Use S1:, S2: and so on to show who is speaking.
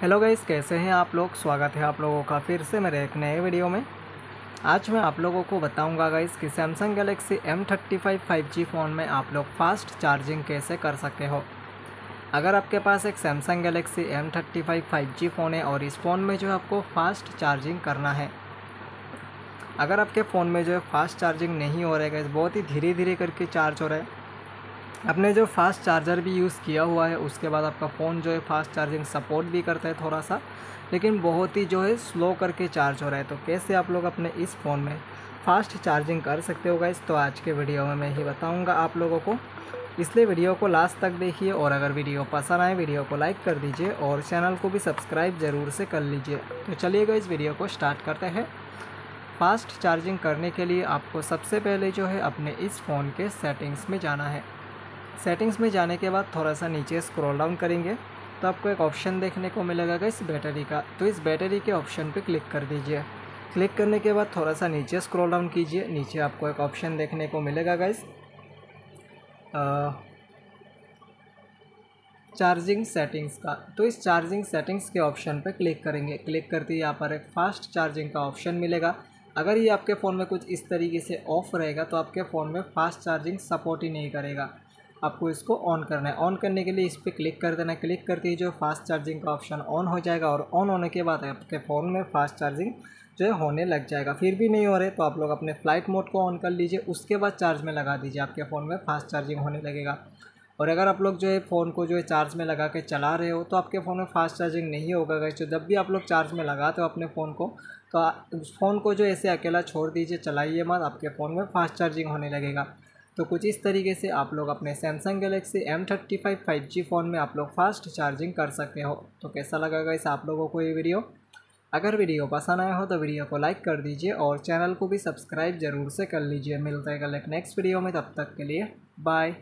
S1: Hello guys, कैसे हैं आप लोग? स्वागत है आप लोगों का फिर से मेरे एक नए वीडियो में। आज मैं आप लोगों को बताऊँगा गाइस कि Samsung Galaxy M thirty five five G phone में आप लोग फास्ट चार्जिंग कैसे कर सकते हो। अगर आपके पास एक Samsung Galaxy M thirty five five G phone है और इस फ़ोन में जो है आपको फास्ट चार्जिंग करना है। अगर आपके फ़ोन में जो है फास्ट चार्जिंग नहीं हो रहा है बहुत ही धीरे धीरे करके चार्ज हो रहा है आपने जो फास्ट चार्जर भी यूज़ किया हुआ है, उसके बाद आपका फ़ोन जो है फास्ट चार्जिंग सपोर्ट भी करता है थोड़ा सा लेकिन बहुत ही जो है स्लो करके चार्ज हो रहा है। तो कैसे आप लोग अपने इस फ़ोन में फास्ट चार्जिंग कर सकते हो गाइस तो आज के वीडियो में मैं ही बताऊँगा आप लोगों को। इसलिए वीडियो को लास्ट तक देखिए और अगर वीडियो पसंद आए वीडियो को लाइक कर दीजिए और चैनल को भी सब्सक्राइब ज़रूर से कर लीजिए। तो चलिएगा इस वीडियो को स्टार्ट करते हैं। फास्ट चार्जिंग करने के लिए आपको सबसे पहले जो है अपने इस फ़ोन के सेटिंग्स में जाना है। सेटिंग्स में जाने के बाद थोड़ा सा नीचे स्क्रॉल डाउन करेंगे। तो आपको एक ऑप्शन देखने को मिलेगा इस बैटरी का। तो इस बैटरी के ऑप्शन पर क्लिक कर दीजिए। क्लिक करने के बाद थोड़ा सा नीचे स्क्रॉल डाउन कीजिए। नीचे आपको एक ऑप्शन देखने को मिलेगा गाइस चार्जिंग सेटिंग्स का। तो इस चार्जिंग सेटिंग्स के ऑप्शन पर क्लिक करेंगे। क्लिक करते ही यहाँ पर एक फास्ट चार्जिंग का ऑप्शन मिलेगा। अगर ये आपके फ़ोन में कुछ इस तरीके से ऑफ़ रहेगा तो आपके फ़ोन में फास्ट चार्जिंग सपोर्ट ही नहीं करेगा। आपको इसको ऑन करना है। ऑन करने के लिए इस पर क्लिक कर देना है। क्लिक करते ही जो फास्ट चार्जिंग का ऑप्शन ऑन हो जाएगा और ऑन होने के बाद आपके फ़ोन में फास्ट चार्जिंग जो है होने लग जाएगा। फिर भी नहीं हो रहे तो आप लोग अपने फ़्लाइट मोड को ऑन कर लीजिए। उसके बाद चार्ज में लगा दीजिए। आपके फ़ोन में फास्ट चार्जिंग होने लगेगा। और अगर आप लोग जो है फ़ोन को जो है चार्ज में लगा के चला रहे हो तो आपके फ़ोन में फास्ट चार्जिंग नहीं होगा तो जब भी आप लोग चार्ज में लगाते हो अपने फ़ोन को तो फ़ोन को जो ऐसे अकेला छोड़ दीजिए। चलाइए मत। आपके फ़ोन में फास्ट चार्जिंग होने लगेगा। तो कुछ इस तरीके से आप लोग अपने Samsung Galaxy M thirty five five G phone में आप लोग फास्ट चार्जिंग कर सकते हो। तो कैसा लगा इस आप लोगों को ये वीडियो अगर वीडियो पसंद आया हो तो वीडियो को लाइक कर दीजिए और चैनल को भी सब्सक्राइब ज़रूर से कर लीजिए। मिलते हैं कल एक नेक्स्ट वीडियो में, तब तक के लिए बाय